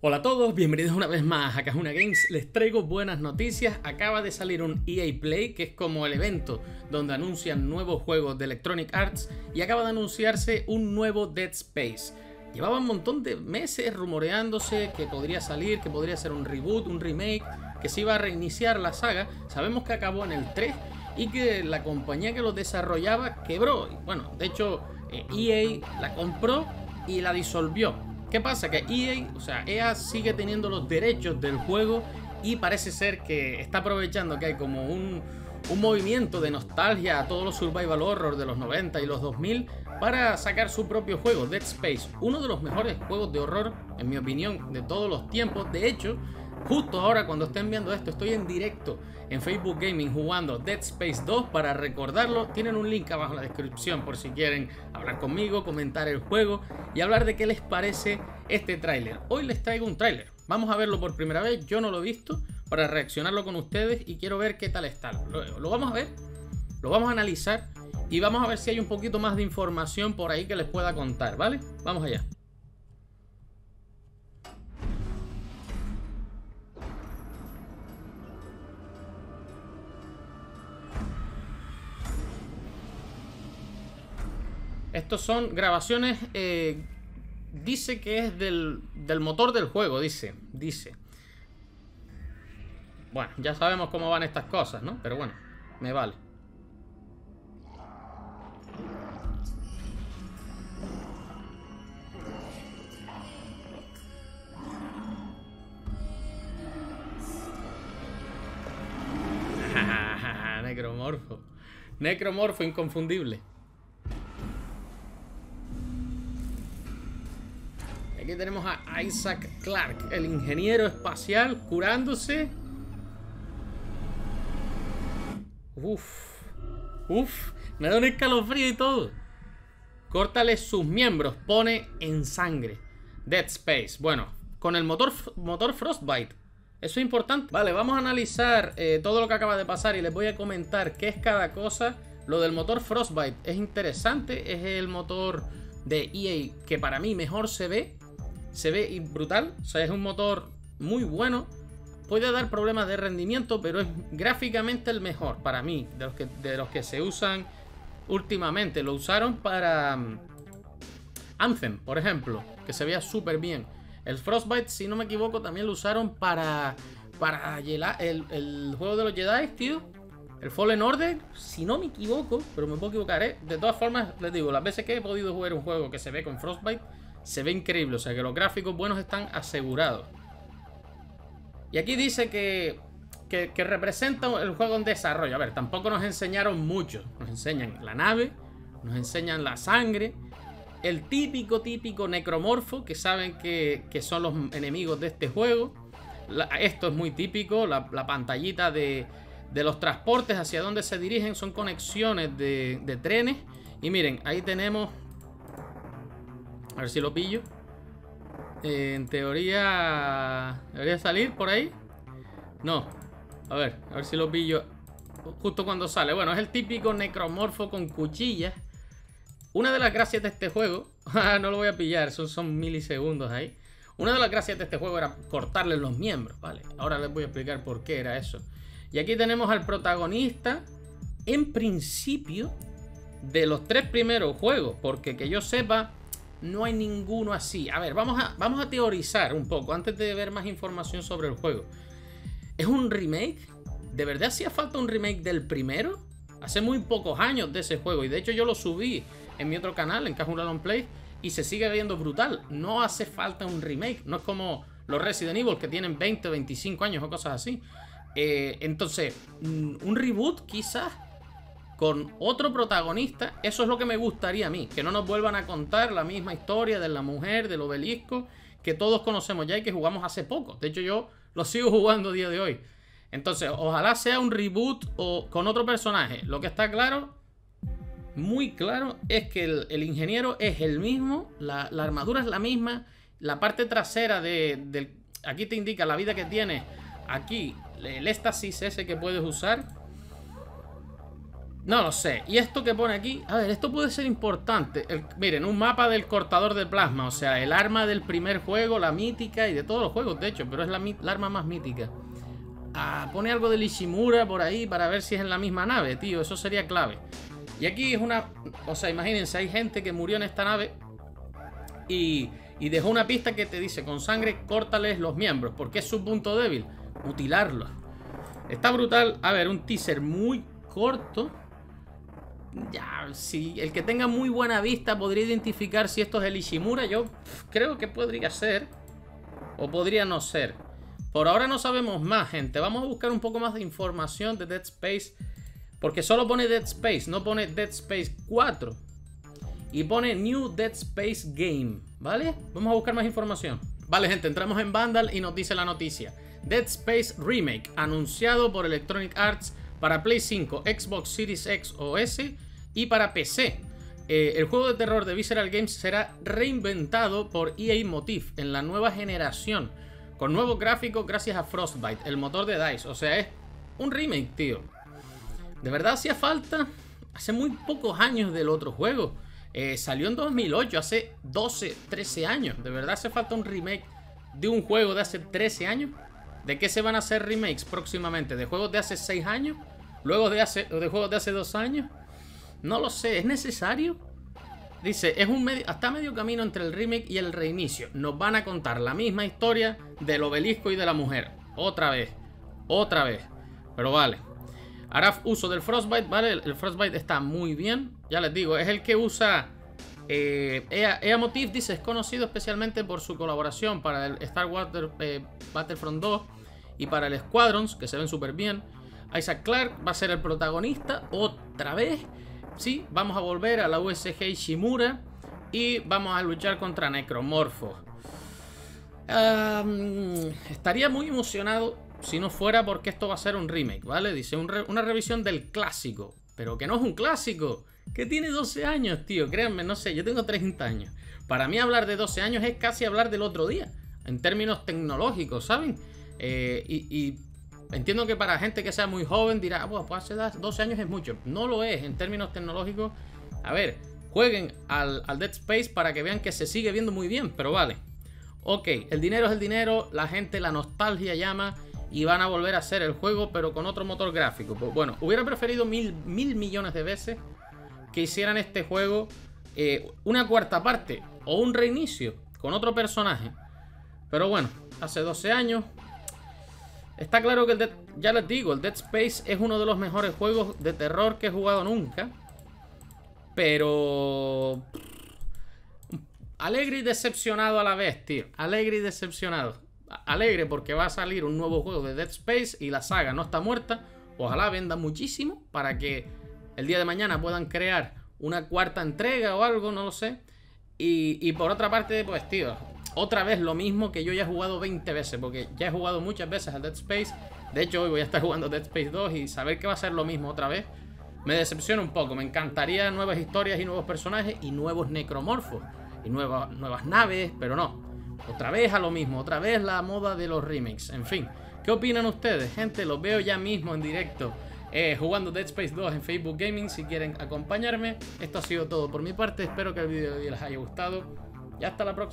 Hola a todos, bienvenidos una vez más a Cajuna Games. Les traigo buenas noticias. Acaba de salir un EA Play, que es como el evento donde anuncian nuevos juegos de Electronic Arts, y acaba de anunciarse un nuevo Dead Space. Llevaba un montón de meses rumoreándose que podría salir, que podría ser un reboot, un remake, que se iba a reiniciar la saga. Sabemos que acabó en el 3 y que la compañía que lo desarrollaba quebró. Bueno, de hecho, EA eh, e la compró y la disolvió ¿Qué pasa? Que EA, o sea, EA sigue teniendo los derechos del juego y parece ser que está aprovechando que hay como un, un movimiento de nostalgia a todos los survival horror de los 90 y los 2000 para sacar su propio juego, Dead Space, uno de los mejores juegos de horror, en mi opinión, de todos los tiempos. De hecho, Justo ahora cuando estén viendo esto estoy en directo en Facebook Gaming jugando Dead Space 2 para recordarlo. Tienen un link abajo en la descripción por si quieren hablar conmigo, comentar el juego y hablar de qué les parece este tráiler. Hoy les traigo un tráiler. Vamos a verlo por primera vez, yo no lo he visto para reaccionarlo con ustedes y quiero ver qué tal está. Lo, lo vamos a ver, lo vamos a analizar y vamos a ver si hay un poquito más de información por ahí que les pueda contar, ¿vale? Vamos allá. Estos son grabaciones. Eh, dice que es del, del motor del juego, dice. Dice. Bueno, ya sabemos cómo van estas cosas, ¿no? Pero bueno, me vale. Necromorfo. Necromorfo inconfundible. Aquí tenemos a Isaac Clark, el ingeniero espacial, curándose. Uf, uf, me da un escalofrío y todo. Córtale sus miembros, pone en sangre. Dead Space. Bueno, con el motor, motor Frostbite. Eso es importante. Vale, vamos a analizar eh, todo lo que acaba de pasar y les voy a comentar qué es cada cosa. Lo del motor Frostbite es interesante. Es el motor de EA que para mí mejor se ve se ve brutal, o sea, es un motor muy bueno. Puede dar problemas de rendimiento, pero es gráficamente el mejor para mí, de los que, de los que se usan últimamente. Lo usaron para um, Anthem, por ejemplo, que se veía súper bien. El Frostbite, si no me equivoco, también lo usaron para, para el, el juego de los Jedi, tío. El Fallen Order, si no me equivoco, pero me puedo equivocar, ¿eh? De todas formas, les digo, las veces que he podido jugar un juego que se ve con Frostbite, se ve increíble, o sea que los gráficos buenos están asegurados. Y aquí dice que, que, representa el juego en desarrollo. A ver, tampoco nos enseñaron mucho. Nos enseñan la nave, nos enseñan la sangre, el típico, típico necromorfo, que saben que, son los enemigos de este juego. esto es muy típico, la, pantallita de, de, los transportes hacia donde se dirigen son conexiones de, de trenes. Y miren, ahí tenemos a ver si lo pillo. Eh, en teoría... ¿Debería salir por ahí? No. A ver, a ver si lo pillo justo cuando sale. Bueno, es el típico necromorfo con cuchillas. Una de las gracias de este juego... Ah, no lo voy a pillar, son, son milisegundos ahí. Una de las gracias de este juego era cortarle los miembros, ¿vale? Ahora les voy a explicar por qué era eso. Y aquí tenemos al protagonista, en principio, de los tres primeros juegos. Porque que yo sepa, no hay ninguno así. A ver, vamos a, vamos a teorizar un poco antes de ver más información sobre el juego. ¿Es un remake? ¿De verdad hacía falta un remake del primero? Hace muy pocos años de ese juego y de hecho yo lo subí en mi otro canal, en Cajun Play, y se sigue viendo brutal. No hace falta un remake, no es como los Resident Evil que tienen 20, 25 años o cosas así. Eh, entonces, mm, un reboot quizás con otro protagonista. Eso es lo que me gustaría a mí. Que no nos vuelvan a contar la misma historia de la mujer, del obelisco, que todos conocemos ya y que jugamos hace poco. De hecho, yo lo sigo jugando a día de hoy. Entonces, ojalá sea un reboot o con otro personaje. Lo que está claro, muy claro, es que el, ingeniero es el mismo, la, armadura es la misma, la parte trasera de. Aquí te indica la vida que tiene. Aquí, el éxtasis ese que puedes usar No lo sé. Y esto que pone aquí, a ver, esto puede ser importante. miren, un mapa del cortador de plasma, o sea, el arma del primer juego, la mítica y de todos los juegos, de hecho, pero es la, arma más mítica. Ah, pone algo de Ishimura por ahí para ver si es en la misma nave, tío, eso sería clave. Y aquí es una, o sea, imagínense, hay gente que murió en esta nave y, y dejó una pista que te dice, con sangre córtales los miembros, porque es su punto débil, mutilarlos. Está brutal, a ver, un teaser muy corto ya, si el que tenga muy buena vista podría identificar si esto es el Ishimura, yo creo que podría ser. O podría no ser. Por ahora no sabemos más, gente. Vamos a buscar un poco más de información de Dead Space. Porque solo pone Dead Space, no pone Dead Space 4. Y pone New Dead Space Game, ¿vale? Vamos a buscar más información. Vale, gente, entramos en Vandal y nos dice la noticia. Dead Space Remake, anunciado por Electronic Arts para Play 5, Xbox Series X o S y para PC. Eh, el juego de terror de Visceral Games será reinventado por EA Motive en la nueva generación, con nuevos gráficos gracias a Frostbite, el motor de DICE. O sea, es un remake, tío. De verdad hacía falta hace muy pocos años del otro juego. Eh, salió en 2008, hace 12, 13 años. De verdad hace falta un remake de un juego de hace 13 años. ¿De qué se van a hacer remakes próximamente? ¿De juegos de hace 6 años? ¿Luego de, hace, de juegos de hace 2 años? No lo sé, ¿es necesario? Dice, es un medio, hasta medio camino entre el remake y el reinicio. Nos van a contar la misma historia del obelisco y de la mujer. Otra vez, otra vez. Pero vale. Hará uso del Frostbite, ¿vale? El Frostbite está muy bien. Ya les digo, es el que usa... Eh, EA, Motive dice, es conocido especialmente por su colaboración para el Star Wars eh, Battlefront 2 y para el Squadrons, que se ven súper bien. Isaac Clark va a ser el protagonista otra vez. Sí, vamos a volver a la USG Shimura y vamos a luchar contra Necromorpho. estaría muy emocionado si no fuera porque esto va a ser un remake, ¿vale? Dice una revisión del clásico, pero que no es un clásico, que tiene 12 años, tío, créanme, no sé, yo tengo 30 años. Para mí hablar de 12 años es casi hablar del otro día, en términos tecnológicos, ¿saben? Eh, y Entiendo que para gente que sea muy joven dirá, bueno, pues hace 12 años es mucho. No lo es en términos tecnológicos. A ver, jueguen al, Dead Space para que vean que se sigue viendo muy bien, pero vale. Ok, el dinero es el dinero, la gente, la nostalgia llama y van a volver a hacer el juego, pero con otro motor gráfico. Pues bueno, hubiera preferido mil, mil millones de veces que hicieran este juego eh, una cuarta parte o un reinicio con otro personaje. Pero bueno, hace 12 años, Está claro que el Dead, ya les digo, el Dead Space es uno de los mejores juegos de terror que he jugado nunca. Pero... Alegre y decepcionado a la vez, tío. Alegre y decepcionado. Alegre porque va a salir un nuevo juego de Dead Space y la saga no está muerta. Ojalá venda muchísimo para que el día de mañana puedan crear una cuarta entrega o algo, no lo sé. Y, y por otra parte, pues tío, otra vez lo mismo que yo ya he jugado 20 veces, porque ya he jugado muchas veces al Dead Space. De hecho, hoy voy a estar jugando Dead Space 2 y saber que va a ser lo mismo otra vez me decepciona un poco. Me encantaría nuevas historias y nuevos personajes y nuevos necromorfos y nuevas, nuevas naves, pero no. Otra vez a lo mismo, otra vez la moda de los remakes. En fin, ¿qué opinan ustedes, gente? Los veo ya mismo en directo. Eh, jugando Dead Space 2 en Facebook Gaming si quieren acompañarme. Esto ha sido todo por mi parte. Espero que el vídeo les haya gustado. Y hasta la próxima.